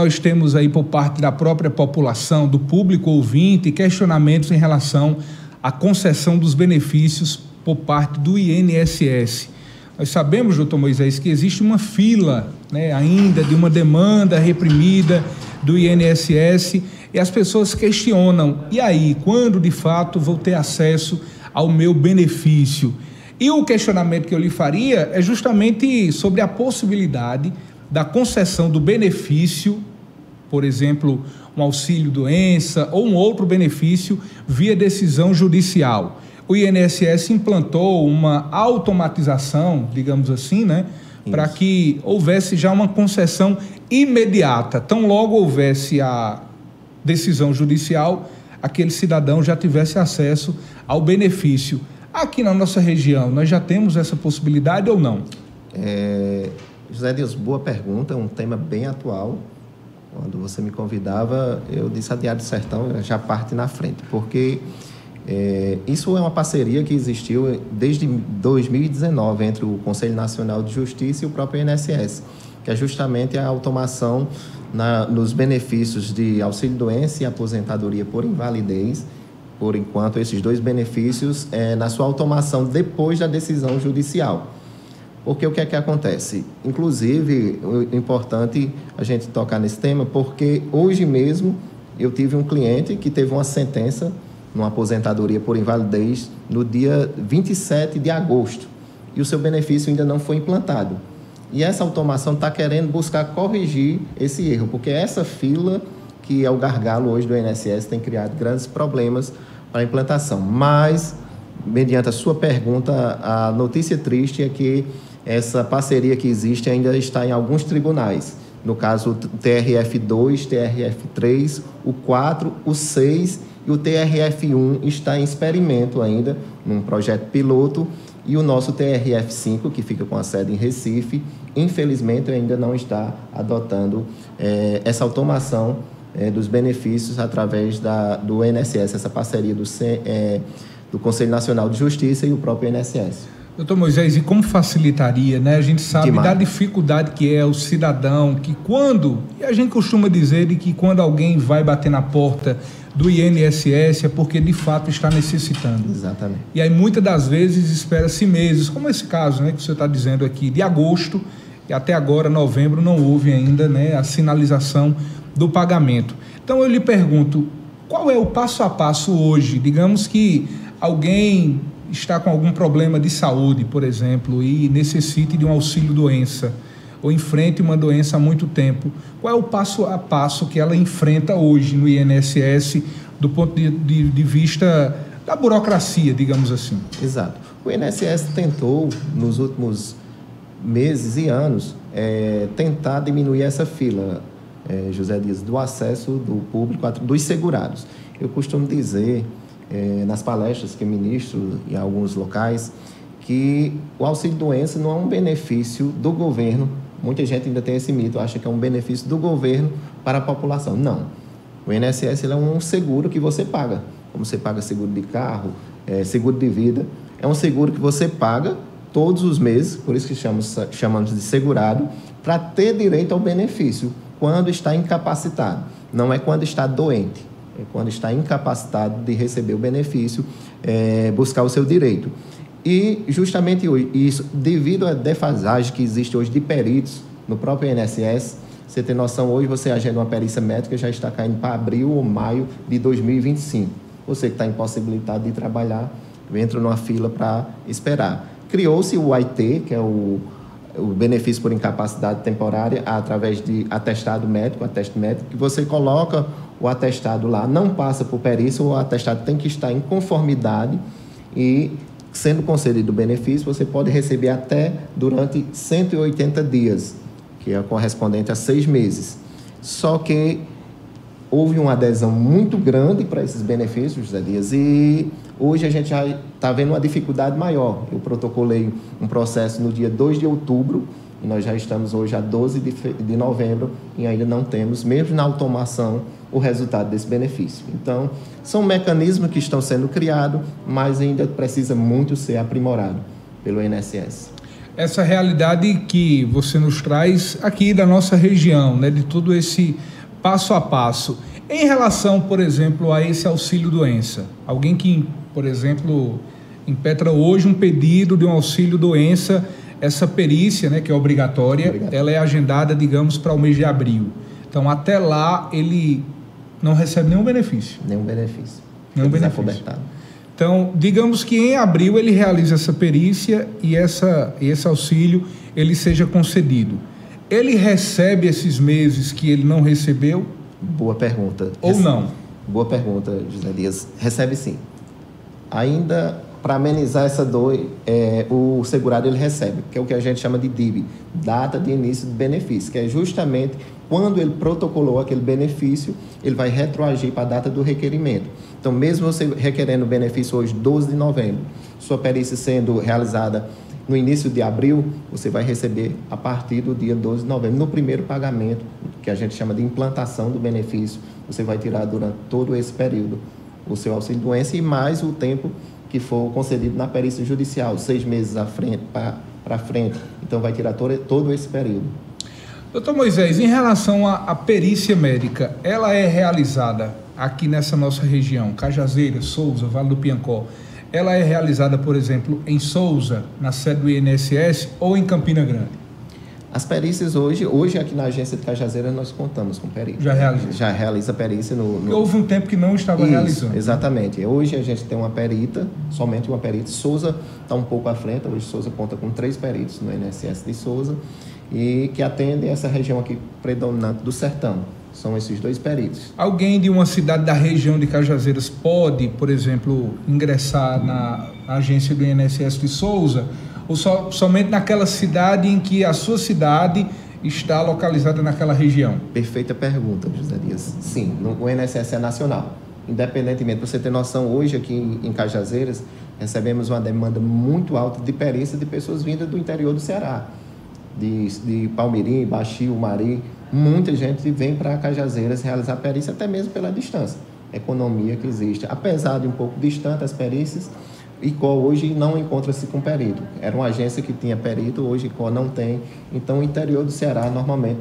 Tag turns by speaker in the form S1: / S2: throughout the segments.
S1: Nós temos aí por parte da própria população, do público ouvinte, questionamentos em relação à concessão dos benefícios por parte do INSS. Nós sabemos, doutor Moisés, que existe uma fila né, ainda de uma demanda reprimida do INSS e as pessoas questionam: e aí, quando de fato vou ter acesso ao meu benefício? E o questionamento que eu lhe faria é justamente sobre a possibilidade da concessão do benefício, por exemplo, um auxílio doença ou um outro benefício via decisão judicial. O INSS implantou uma automatização, digamos assim, né, para que houvesse já uma concessão imediata. Tão logo houvesse a decisão judicial, aquele cidadão já tivesse acesso ao benefício. Aqui na nossa região, nós já temos essa possibilidade ou não?
S2: É, José Deus, boa pergunta, um tema bem atual. Quando você me convidava, eu disse a Diário do Sertão já parte na frente, porque é, isso é uma parceria que existiu desde 2019 entre o Conselho Nacional de Justiça e o próprio INSS, que é justamente a automação na, nos benefícios de auxílio-doença e aposentadoria por invalidez, por enquanto, esses dois benefícios é, na sua automação depois da decisão judicial. Porque o que é que acontece? Inclusive, o importante a gente tocar nesse tema, porque hoje mesmo eu tive um cliente que teve uma sentença numa aposentadoria por invalidez no dia 27 de agosto e o seu benefício ainda não foi implantado. E essa automação está querendo buscar corrigir esse erro, porque essa fila, que é o gargalo hoje do INSS, tem criado grandes problemas para a implantação. Mas, mediante a sua pergunta, a notícia triste é que essa parceria que existe ainda está em alguns tribunais. No caso, o TRF2, TRF3, o 4, o 6 e o TRF1 está em experimento ainda, num projeto piloto, e o nosso TRF5, que fica com a sede em Recife, infelizmente ainda não está adotando é, essa automação é, dos benefícios através da, do INSS, essa parceria do, é, do Conselho Nacional de Justiça e o próprio INSS.
S1: Doutor Moisés, e como facilitaria, né? A gente sabe Demais. da dificuldade que é o cidadão, que quando, e a gente costuma dizer de que quando alguém vai bater na porta do INSS é porque de fato está necessitando.
S2: Exatamente.
S1: E aí muitas das vezes espera-se meses, como esse caso, né, que você está dizendo aqui, de agosto, e até agora, novembro, não houve ainda né, a sinalização do pagamento. Então eu lhe pergunto, qual é o passo a passo hoje? Digamos que alguém está com algum problema de saúde, por exemplo, e necessite de um auxílio doença, ou enfrente uma doença há muito tempo, qual é o passo a passo que ela enfrenta hoje no INSS do ponto de, de, de vista da burocracia, digamos assim?
S2: Exato. O INSS tentou, nos últimos meses e anos, é, tentar diminuir essa fila, é, José Dias, do acesso do público, dos segurados. Eu costumo dizer é, nas palestras que ministro em alguns locais, que o auxílio doença não é um benefício do governo. Muita gente ainda tem esse mito, acha que é um benefício do governo para a população. Não. O INSS é um seguro que você paga, como você paga seguro de carro, é, seguro de vida. É um seguro que você paga todos os meses, por isso que chamamos, chamamos de segurado, para ter direito ao benefício quando está incapacitado, não é quando está doente quando está incapacitado de receber o benefício, é, buscar o seu direito. E justamente isso, devido à defasagem que existe hoje de peritos no próprio INSS, você tem noção, hoje você agenda uma perícia médica, já está caindo para abril ou maio de 2025. Você que está impossibilitado de trabalhar, entra numa fila para esperar. Criou-se o IT, que é o, o benefício por incapacidade temporária, através de atestado médico, ateste médico, que você coloca o atestado lá não passa por perícia, o atestado tem que estar em conformidade e, sendo concedido o benefício, você pode receber até durante 180 dias, que é correspondente a seis meses. Só que houve uma adesão muito grande para esses benefícios, José Dias, e hoje a gente já está vendo uma dificuldade maior. Eu protocolei um processo no dia 2 de outubro, e nós já estamos hoje a 12 de, de novembro e ainda não temos, mesmo na automação, o resultado desse benefício. Então, são mecanismos que estão sendo criados, mas ainda precisa muito ser aprimorado pelo INSS.
S1: Essa realidade que você nos traz aqui da nossa região, né, de todo esse passo a passo. Em relação, por exemplo, a esse auxílio doença, alguém que, por exemplo, impetra hoje um pedido de um auxílio doença, essa perícia, né, que é obrigatória, Obrigado. ela é agendada, digamos, para o mês de abril. Então, até lá, ele não recebe nenhum benefício.
S2: Nenhum benefício.
S1: Nenhum benefício. Então, digamos que em abril ele realiza essa perícia e essa, esse auxílio ele seja concedido. Ele recebe esses meses que ele não recebeu?
S2: Boa pergunta.
S1: Ou não?
S2: Boa pergunta, José Dias. Recebe sim. Ainda para amenizar essa dor, é, o segurado ele recebe, que é o que a gente chama de DIB, data de início de benefício, que é justamente quando ele protocolou aquele benefício, ele vai retroagir para a data do requerimento. Então, mesmo você requerendo o benefício hoje, 12 de novembro, sua perícia sendo realizada no início de abril, você vai receber a partir do dia 12 de novembro. No primeiro pagamento, que a gente chama de implantação do benefício, você vai tirar durante todo esse período o seu auxílio doença e mais o tempo que for concedido na perícia judicial, seis meses à frente, para frente. Então, vai tirar todo, todo esse período.
S1: Doutor Moisés, em relação à perícia médica, ela é realizada aqui nessa nossa região, Cajazeiras, Souza, Vale do Piancó, ela é realizada, por exemplo, em Souza, na sede do INSS, ou em Campina Grande?
S2: As perícias hoje, hoje aqui na agência de Cajazeiras nós contamos com perícia.
S1: Já realiza?
S2: Já realiza perícia no... no...
S1: Houve um tempo que não estava
S2: Isso,
S1: realizando.
S2: exatamente. Hoje a gente tem uma perita, somente uma perita. Souza está um pouco à frente, hoje Souza conta com três peritos no INSS de Souza, e que atendem essa região aqui predominante do sertão. São esses dois peritos.
S1: Alguém de uma cidade da região de Cajazeiras pode, por exemplo, ingressar na agência do INSS de Souza, ou só, somente naquela cidade em que a sua cidade está localizada naquela região?
S2: Perfeita pergunta, José Dias. Sim, o INSS é nacional. Independentemente, você ter noção, hoje aqui em Cajazeiras, recebemos uma demanda muito alta de perícia de pessoas vindas do interior do Ceará, de, de Palmirim, Baixio, Mari, muita gente vem para Cajazeiras realizar perícia, até mesmo pela distância, economia que existe. Apesar de um pouco distante as perícias, ICO hoje não encontra-se com perito. Era uma agência que tinha perito, hoje ICO não tem. Então, o interior do Ceará, normalmente,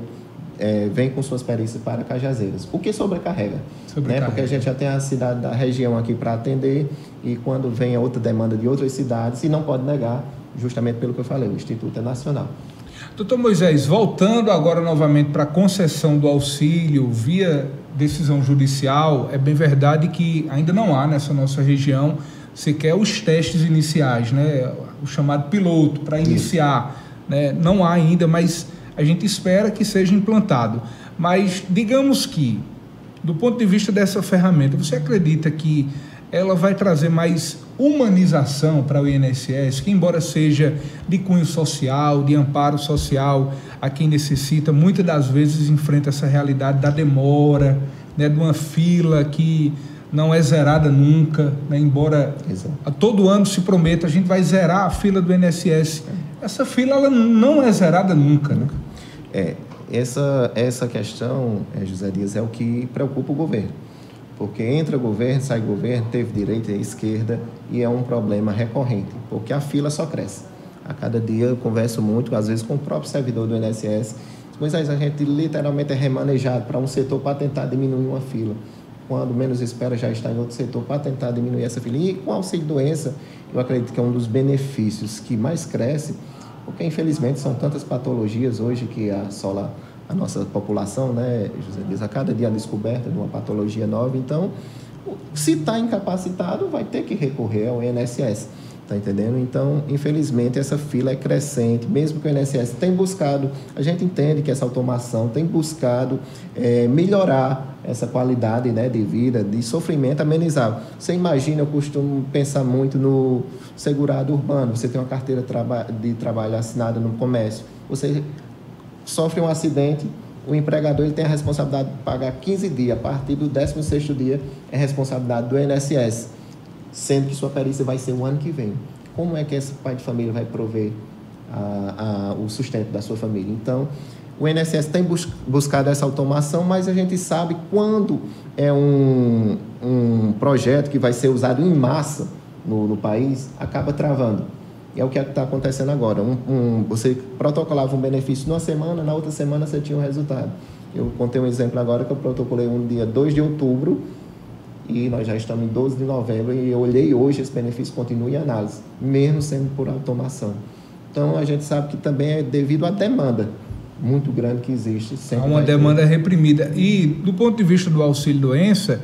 S2: é, vem com suas perícias para Cajazeiras. O que sobrecarrega? sobrecarrega. Né? Porque a gente já tem a cidade da região aqui para atender e quando vem a outra demanda de outras cidades, e não pode negar, justamente pelo que eu falei, o Instituto é nacional.
S1: Doutor Moisés, voltando agora novamente para a concessão do auxílio via decisão judicial, é bem verdade que ainda não há nessa nossa região sequer os testes iniciais, né? o chamado piloto para iniciar. Né? Não há ainda, mas a gente espera que seja implantado. Mas digamos que, do ponto de vista dessa ferramenta, você acredita que ela vai trazer mais humanização para o INSS, que embora seja de cunho social, de amparo social a quem necessita, muitas das vezes enfrenta essa realidade da demora, né, de uma fila que não é zerada nunca, né, embora a todo ano se prometa a gente vai zerar a fila do INSS. É. Essa fila ela não é zerada nunca. Né?
S2: É, essa, essa questão, é, José Dias, é o que preocupa o governo porque entra governo, sai governo, teve direita e esquerda, e é um problema recorrente, porque a fila só cresce. A cada dia eu converso muito, às vezes com o próprio servidor do INSS, mas a gente literalmente é remanejado para um setor para tentar diminuir uma fila. Quando menos espera, já está em outro setor para tentar diminuir essa fila. E com auxílio doença, eu acredito que é um dos benefícios que mais cresce, porque infelizmente são tantas patologias hoje que assola a nossa população, né, José Dias, a cada dia a descoberta de uma patologia nova. Então, se está incapacitado, vai ter que recorrer ao INSS. Está entendendo? Então, infelizmente, essa fila é crescente, mesmo que o INSS tenha buscado, a gente entende que essa automação tem buscado é, melhorar essa qualidade né, de vida, de sofrimento, amenizar. Você imagina, eu costumo pensar muito no segurado urbano, você tem uma carteira de trabalho assinada no comércio, você sofre um acidente, o empregador ele tem a responsabilidade de pagar 15 dias, a partir do 16º dia é responsabilidade do INSS, sendo que sua perícia vai ser o ano que vem. Como é que esse pai de família vai prover a, a, o sustento da sua família? Então, o INSS tem bus buscado essa automação, mas a gente sabe quando é um, um projeto que vai ser usado em massa no, no país, acaba travando E é o que é está acontecendo agora. Um, um, você protocolava um benefício numa semana, na outra semana você tinha um resultado. Eu contei um exemplo agora que eu protocolei um dia 2 de outubro e nós já estamos em 12 de novembro e eu olhei hoje, esse benefício continua em análise, mesmo sendo por automação. Então a gente sabe que também é devido à demanda muito grande que existe.
S1: Há uma demanda ter. reprimida. E do ponto de vista do auxílio-doença,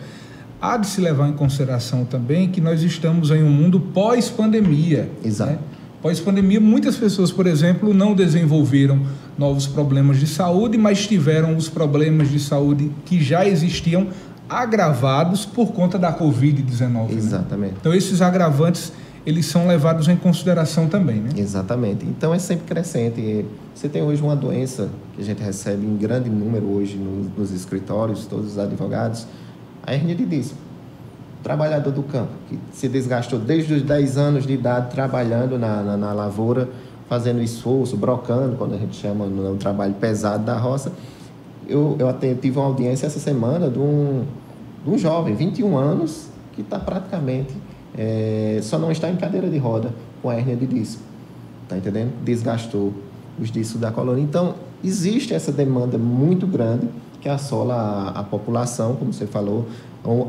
S1: há de se levar em consideração também que nós estamos em um mundo pós-pandemia.
S2: Exato. Né?
S1: Pós-pandemia, muitas pessoas, por exemplo, não desenvolveram novos problemas de saúde, mas tiveram os problemas de saúde que já existiam agravados por conta da Covid-19. Né?
S2: Exatamente. Né?
S1: Então, esses agravantes eles são levados em consideração também, né?
S2: Exatamente. Então é sempre crescente. Você tem hoje uma doença que a gente recebe em grande número hoje nos, nos escritórios, todos os advogados, a hernia de disco. Trabalhador do campo, que se desgastou desde os 10 anos de idade trabalhando na, na, na lavoura, fazendo esforço, brocando, quando a gente chama no trabalho pesado da roça. Eu, eu tive uma audiência essa semana de um, de um jovem, 21 anos, que está praticamente é, só não está em cadeira de roda com a hérnia de disco. Está entendendo? Desgastou os discos da coluna. Então, existe essa demanda muito grande que assola a, a população, como você falou.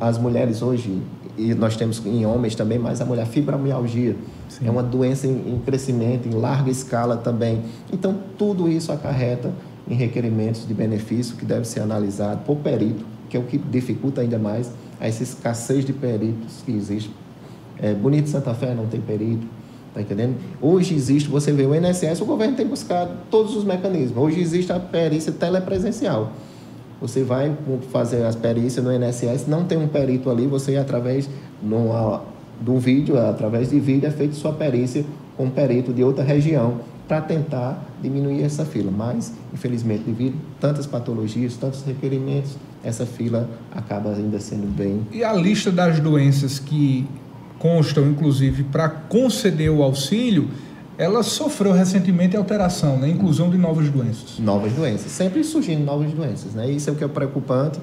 S2: As mulheres hoje, e nós temos em homens também, mas a mulher fibromialgia Sim. é uma doença em, em crescimento, em larga escala também. Então, tudo isso acarreta em requerimentos de benefício que deve ser analisado por perito, que é o que dificulta ainda mais essa escassez de peritos que existe é, Bonito Santa Fé não tem perito, tá entendendo? Hoje existe, você vê o INSS, o governo tem buscado todos os mecanismos. Hoje existe a perícia telepresencial. Você vai fazer as perícias no INSS, não tem um perito ali, você através numa, um vídeo, através de vídeo, é feita sua perícia com um perito de outra região para tentar diminuir essa fila. Mas, infelizmente, devido a tantas patologias, tantos requerimentos, essa fila acaba ainda sendo bem.
S1: E a lista das doenças que constam, inclusive, para conceder o auxílio, ela sofreu recentemente alteração, né? inclusão de novas doenças.
S2: Novas doenças, sempre surgindo novas doenças. Né? Isso é o que é preocupante.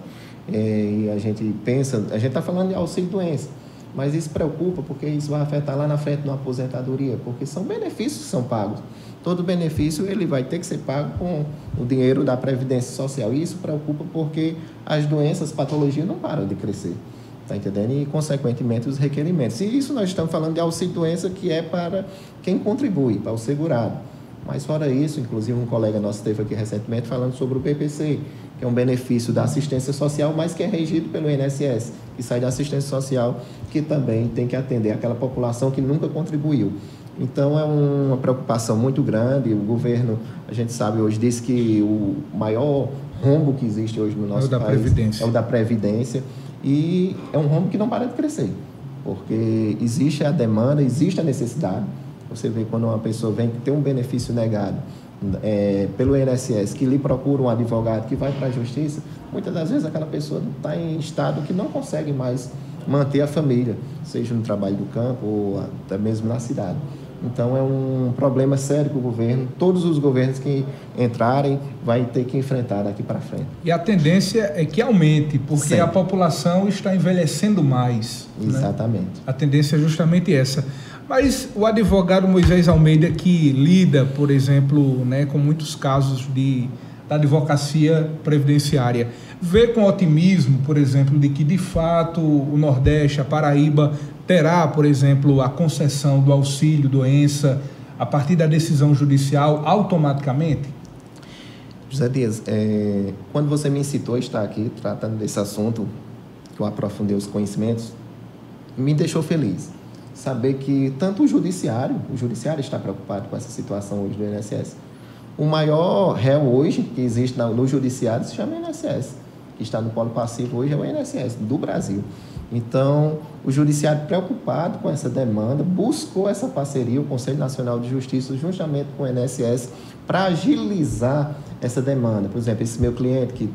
S2: É, e a gente pensa, a gente está falando de auxílio doença, mas isso preocupa porque isso vai afetar lá na frente na aposentadoria, porque são benefícios que são pagos. Todo benefício ele vai ter que ser pago com o dinheiro da Previdência Social. E isso preocupa porque as doenças, as patologias não param de crescer. Está entendendo? E, consequentemente, os requerimentos. E isso nós estamos falando de auxílio-doença, que é para quem contribui, para o segurado. Mas, fora isso, inclusive, um colega nosso esteve aqui recentemente falando sobre o PPC, que é um benefício da assistência social, mas que é regido pelo INSS, que sai da assistência social, que também tem que atender aquela população que nunca contribuiu. Então, é uma preocupação muito grande. O governo, a gente sabe hoje, diz que o maior rombo que existe hoje no nosso é
S1: o da
S2: país
S1: Previdência.
S2: é o da Previdência. E é um ramo que não para de crescer, porque existe a demanda, existe a necessidade. Você vê quando uma pessoa vem ter um benefício negado é, pelo INSS, que lhe procura um advogado que vai para a justiça, muitas das vezes aquela pessoa está em estado que não consegue mais manter a família, seja no trabalho do campo ou até mesmo na cidade. Então é um problema sério para o governo. Todos os governos que entrarem vai ter que enfrentar daqui para frente.
S1: E a tendência é que aumente, porque Sempre. a população está envelhecendo mais.
S2: Né? Exatamente. Né?
S1: A tendência é justamente essa. Mas o advogado Moisés Almeida, que lida, por exemplo, né, com muitos casos de, da advocacia previdenciária, vê com otimismo, por exemplo, de que de fato o Nordeste, a Paraíba, terá, por exemplo, a concessão do auxílio doença a partir da decisão judicial automaticamente?
S2: José Dias, é, quando você me incitou a estar aqui tratando desse assunto, que eu aprofundei os conhecimentos, me deixou feliz. Saber que tanto o judiciário, o judiciário está preocupado com essa situação hoje do INSS. O maior réu hoje que existe no judiciário se chama INSS, que está no polo passivo hoje é o INSS do Brasil. Então, o Judiciário, preocupado com essa demanda, buscou essa parceria, o Conselho Nacional de Justiça, justamente com o INSS, para agilizar essa demanda. Por exemplo, esse meu cliente que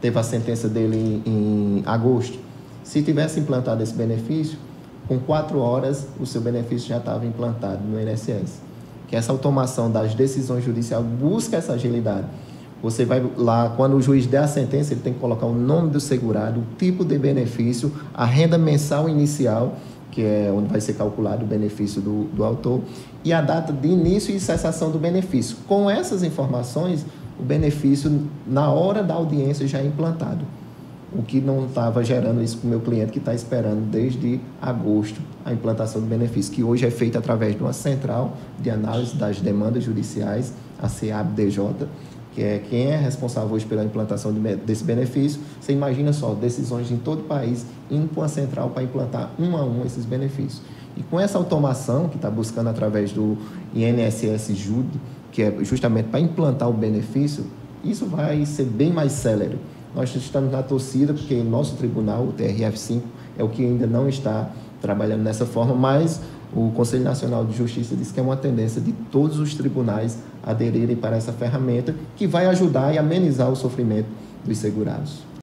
S2: teve a sentença dele em, em agosto, se tivesse implantado esse benefício, com quatro horas o seu benefício já estava implantado no INSS. Que essa automação das decisões judiciais busca essa agilidade. Você vai lá, quando o juiz der a sentença, ele tem que colocar o nome do segurado, o tipo de benefício, a renda mensal inicial, que é onde vai ser calculado o benefício do, do autor, e a data de início e cessação do benefício. Com essas informações, o benefício, na hora da audiência, já é implantado. O que não estava gerando isso para o meu cliente que está esperando desde agosto a implantação do benefício, que hoje é feita através de uma central de análise das demandas judiciais, a CABDJ, que é quem é responsável hoje pela implantação desse benefício. Você imagina só, decisões em todo o país indo para uma central para implantar um a um esses benefícios. E com essa automação que está buscando através do INSS Jude, que é justamente para implantar o benefício, isso vai ser bem mais célere. Nós estamos na torcida, porque o nosso tribunal, o TRF5, é o que ainda não está trabalhando dessa forma, mas o Conselho Nacional de Justiça diz que é uma tendência de todos os tribunais aderirem para essa ferramenta que vai ajudar e amenizar o sofrimento dos segurados.